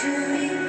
to me.